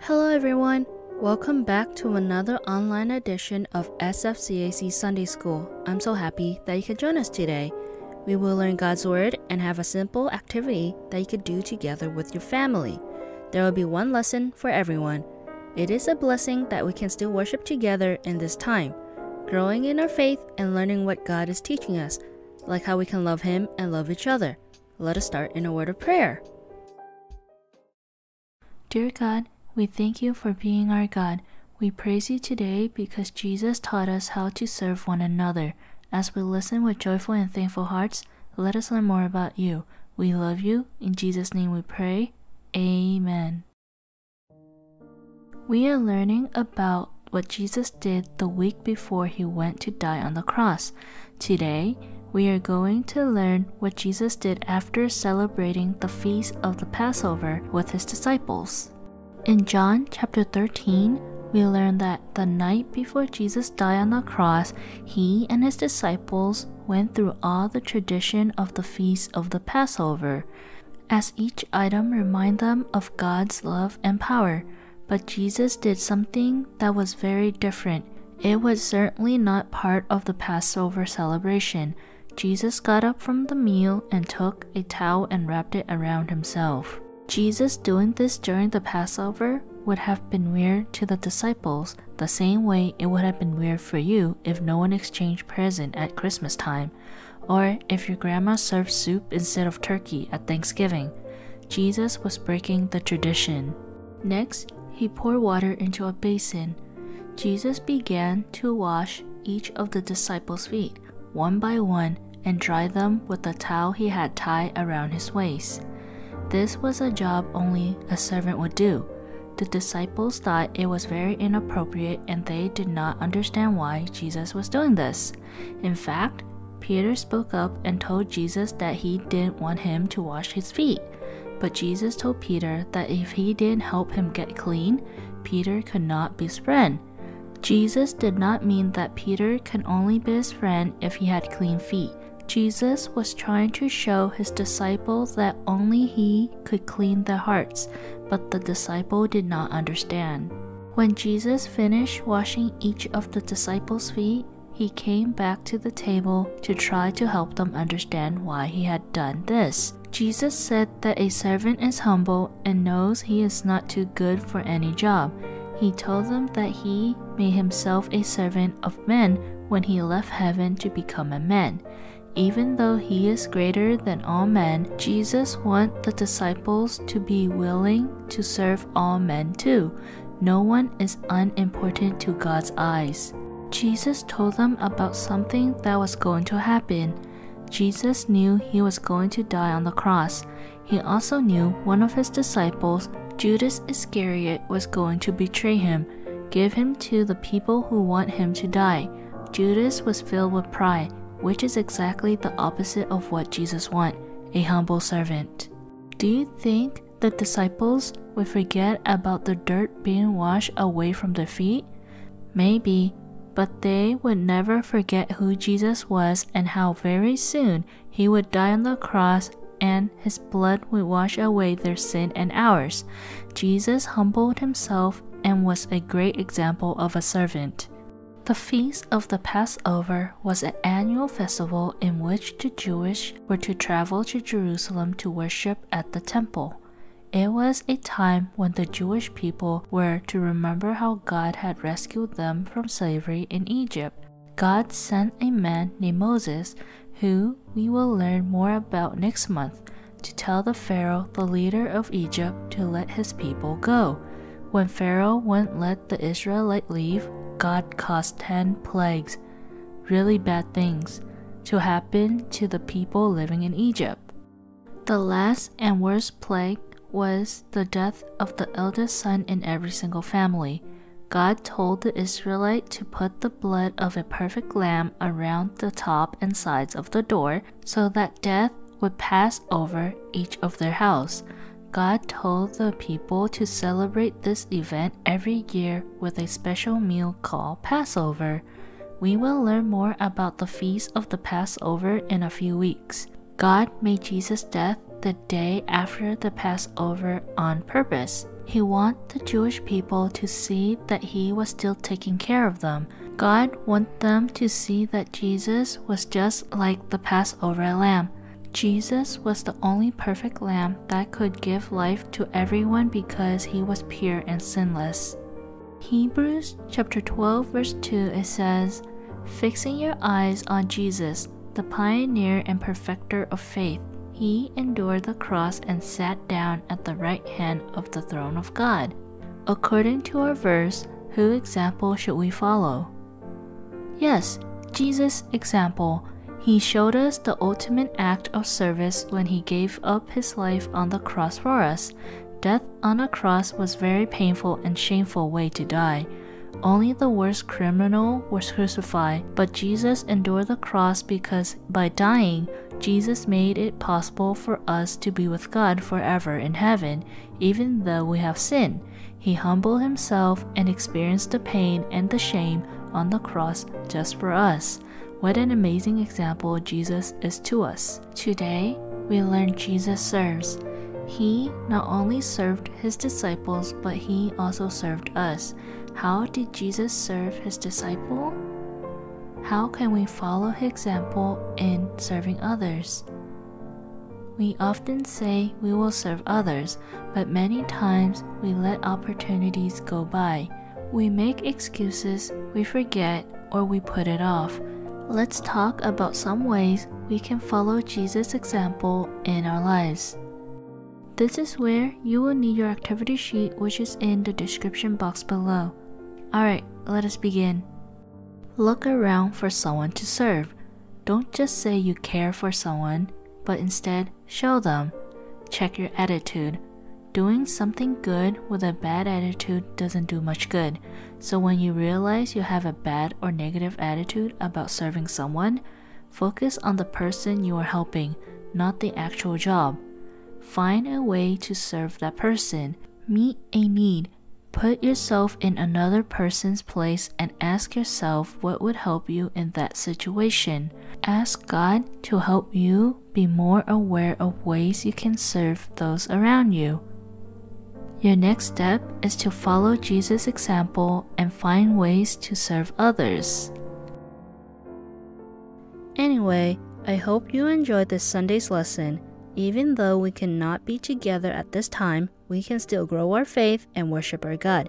Hello, everyone. Welcome back to another online edition of SFCAC Sunday School. I'm so happy that you could join us today. We will learn God's Word and have a simple activity that you could do together with your family. There will be one lesson for everyone. It is a blessing that we can still worship together in this time, growing in our faith and learning what God is teaching us, like how we can love Him and love each other. Let us start in a word of prayer. Dear God, we thank you for being our God. We praise you today because Jesus taught us how to serve one another. As we listen with joyful and thankful hearts, let us learn more about you. We love you. In Jesus' name we pray. Amen. We are learning about what Jesus did the week before he went to die on the cross. Today, we are going to learn what Jesus did after celebrating the feast of the Passover with his disciples. In John chapter 13, we learn that the night before Jesus died on the cross, he and his disciples went through all the tradition of the feast of the Passover, as each item remind them of God's love and power. But Jesus did something that was very different. It was certainly not part of the Passover celebration. Jesus got up from the meal and took a towel and wrapped it around himself. Jesus doing this during the Passover would have been weird to the disciples, the same way it would have been weird for you if no one exchanged present at Christmas time, or if your grandma served soup instead of turkey at Thanksgiving. Jesus was breaking the tradition. Next, he poured water into a basin. Jesus began to wash each of the disciples' feet, one by one, and dry them with the towel he had tied around his waist. This was a job only a servant would do. The disciples thought it was very inappropriate and they did not understand why Jesus was doing this. In fact, Peter spoke up and told Jesus that he didn't want him to wash his feet. But Jesus told Peter that if he didn't help him get clean, Peter could not be his friend. Jesus did not mean that Peter can only be his friend if he had clean feet. Jesus was trying to show his disciples that only he could clean their hearts, but the disciple did not understand. When Jesus finished washing each of the disciples' feet, he came back to the table to try to help them understand why he had done this. Jesus said that a servant is humble and knows he is not too good for any job. He told them that he made himself a servant of men when he left heaven to become a man. Even though he is greater than all men, Jesus wants the disciples to be willing to serve all men too. No one is unimportant to God's eyes. Jesus told them about something that was going to happen. Jesus knew he was going to die on the cross. He also knew one of his disciples, Judas Iscariot, was going to betray him, give him to the people who want him to die. Judas was filled with pride which is exactly the opposite of what Jesus wants a humble servant. Do you think the disciples would forget about the dirt being washed away from their feet? Maybe, but they would never forget who Jesus was and how very soon he would die on the cross and his blood would wash away their sin and ours. Jesus humbled himself and was a great example of a servant. The Feast of the Passover was an annual festival in which the Jewish were to travel to Jerusalem to worship at the temple. It was a time when the Jewish people were to remember how God had rescued them from slavery in Egypt. God sent a man named Moses, who we will learn more about next month, to tell the Pharaoh, the leader of Egypt, to let his people go. When Pharaoh wouldn't let the Israelite leave, God caused 10 plagues, really bad things, to happen to the people living in Egypt. The last and worst plague was the death of the eldest son in every single family. God told the Israelite to put the blood of a perfect lamb around the top and sides of the door so that death would pass over each of their house. God told the people to celebrate this event every year with a special meal called Passover. We will learn more about the feast of the Passover in a few weeks. God made Jesus' death the day after the Passover on purpose. He wanted the Jewish people to see that he was still taking care of them. God wanted them to see that Jesus was just like the Passover lamb. Jesus was the only perfect lamb that could give life to everyone because he was pure and sinless. Hebrews chapter 12 verse 2 it says, Fixing your eyes on Jesus, the pioneer and perfecter of faith, he endured the cross and sat down at the right hand of the throne of God. According to our verse, who example should we follow? Yes, Jesus' example. He showed us the ultimate act of service when he gave up his life on the cross for us. Death on a cross was a very painful and shameful way to die. Only the worst criminal was crucified, but Jesus endured the cross because by dying, Jesus made it possible for us to be with God forever in heaven, even though we have sinned. He humbled himself and experienced the pain and the shame on the cross just for us. What an amazing example Jesus is to us. Today, we learn Jesus serves. He not only served his disciples, but he also served us. How did Jesus serve his disciple? How can we follow his example in serving others? We often say we will serve others, but many times we let opportunities go by. We make excuses, we forget, or we put it off. Let's talk about some ways we can follow Jesus' example in our lives. This is where you will need your activity sheet, which is in the description box below. Alright, let us begin. Look around for someone to serve. Don't just say you care for someone, but instead show them. Check your attitude. Doing something good with a bad attitude doesn't do much good. So when you realize you have a bad or negative attitude about serving someone, focus on the person you are helping, not the actual job. Find a way to serve that person. Meet a need. Put yourself in another person's place and ask yourself what would help you in that situation. Ask God to help you be more aware of ways you can serve those around you. Your next step is to follow Jesus' example and find ways to serve others. Anyway, I hope you enjoyed this Sunday's lesson. Even though we cannot be together at this time, we can still grow our faith and worship our God.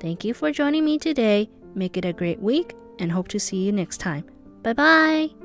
Thank you for joining me today. Make it a great week and hope to see you next time. Bye bye.